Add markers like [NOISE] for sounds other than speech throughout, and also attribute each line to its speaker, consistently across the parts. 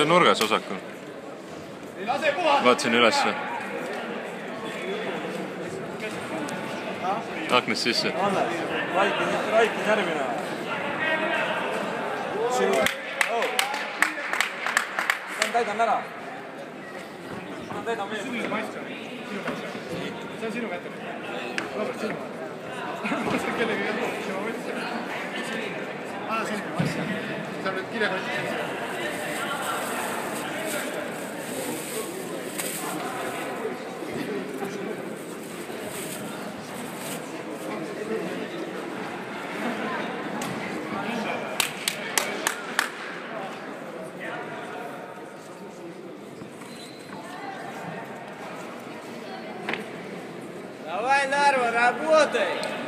Speaker 1: ta on nurgas osakul. vaatasin ülesse. aknast sisse. Raiki järgmine. täidan ära. täidan meie. see on sinu kätte. Robert, sinu. ma ei saa kellegagi aru, mis ma mõtlesin. aa, selge, ma ei saa. sa oled kirjakotis. Нарва, работай!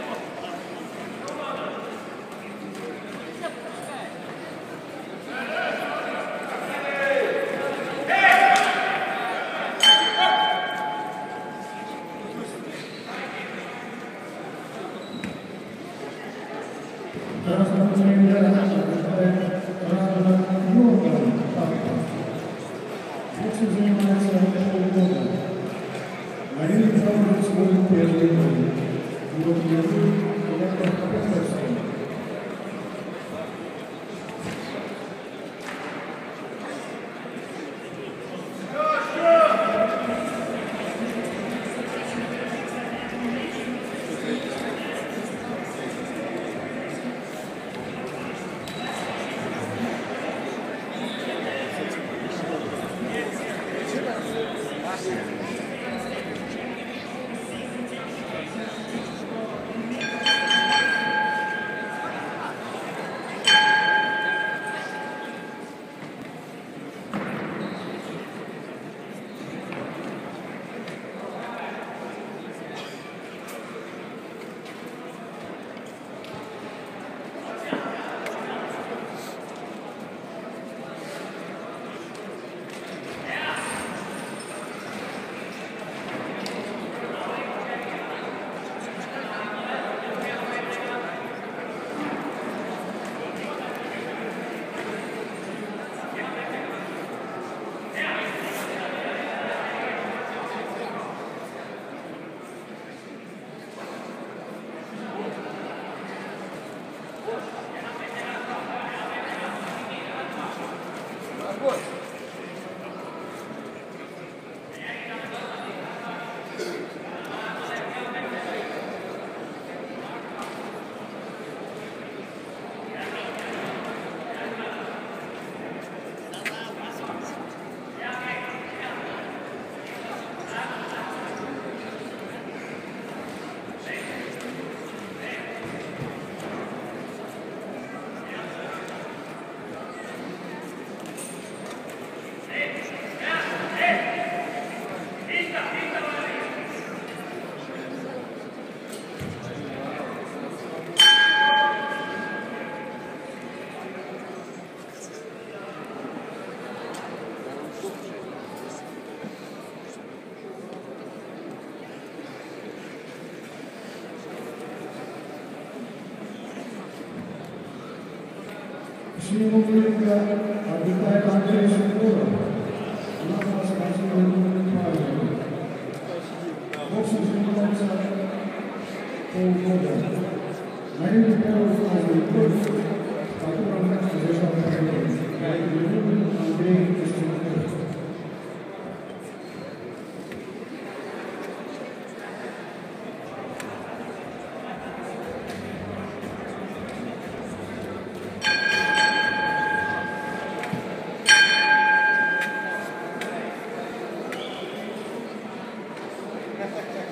Speaker 1: Of course. Шимовленко Виталий Андрей Шевкуров. Нас вас спасибо неправильно. Боксом занимается полгода. На ринге первого фазы кровь, в котором нас содержал Андрей Шевкуров. Thank [LAUGHS] you.